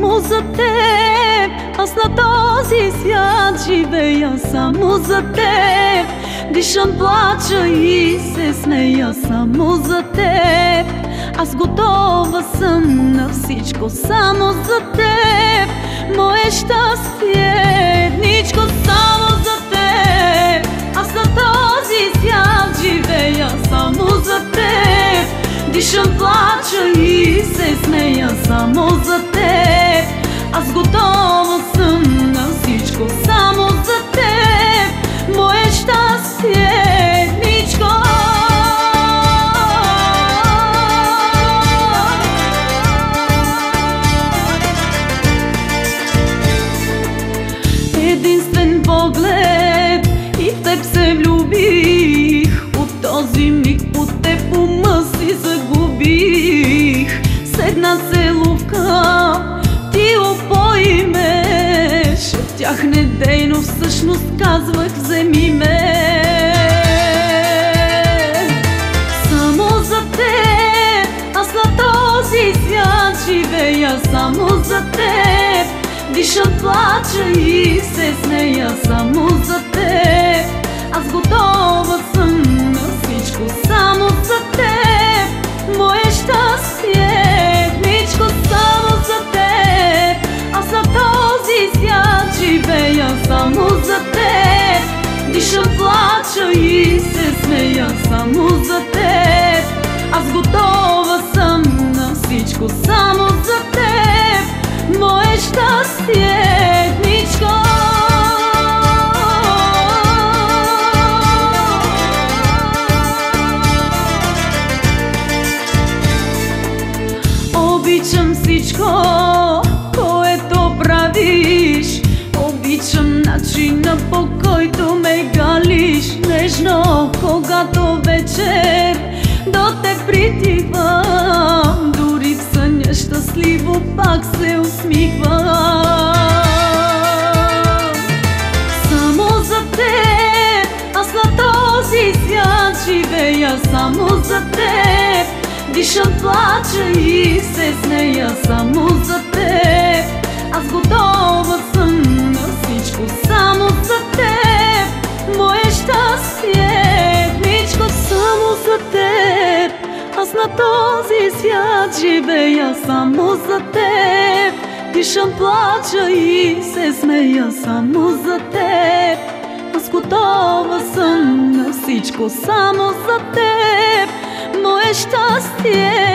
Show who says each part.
Speaker 1: само за теб. Аз на този свят живея само за теб. Дишам, плача и се смея само за теб. Аз готова съм на всичко само за теб. Мое щастие, едничко само за теб. Аз на този свят живея само за теб. Дишам, плача Аз готова съм Шептях недейно, всъщност казвах вземи ме. Само за теб, аз на този свят живея само за теб Дишам, плача и се смея само за теб плача и се смея само за теб. Аз готова съм на всичко само за теб. Мое щастие, едничко Обичам всичко, притивам Дори в съня щастливо пак се усмихвам. Само за теб, аз на този свят живея само за теб Дишам, плача и се смея. Само за на този свят живея само за теб. Дишам, плача и се смея само за теб. Аз готова съм на всичко само за теб. Мое щастие,